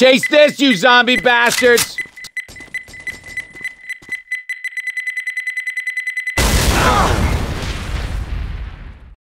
Chase this, you zombie bastards!